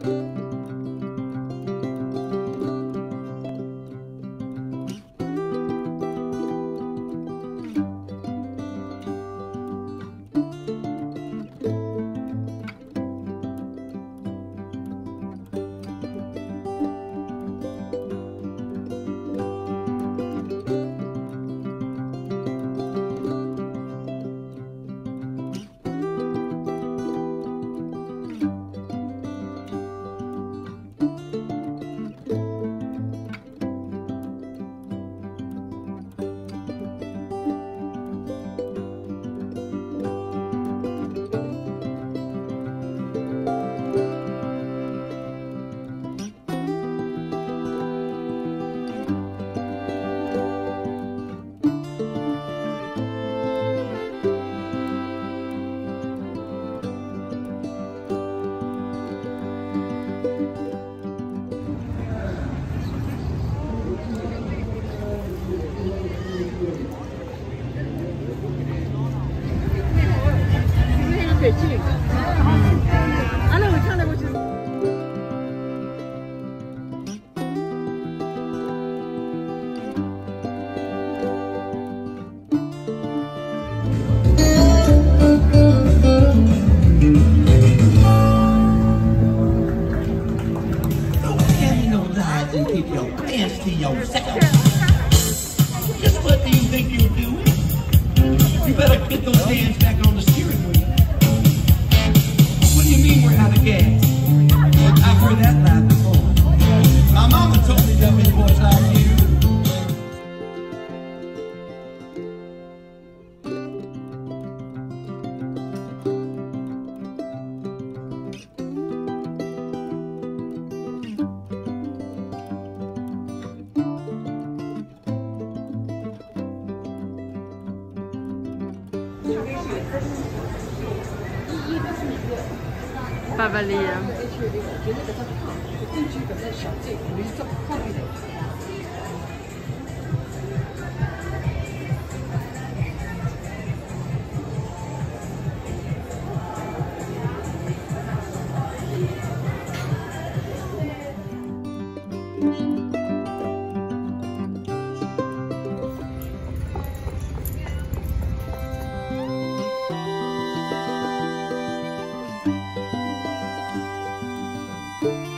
Thank you. 最近，俺那会唱的过去。I've heard that line before. My mama told me like Thank you. 爸爸，爷爷。Thank you.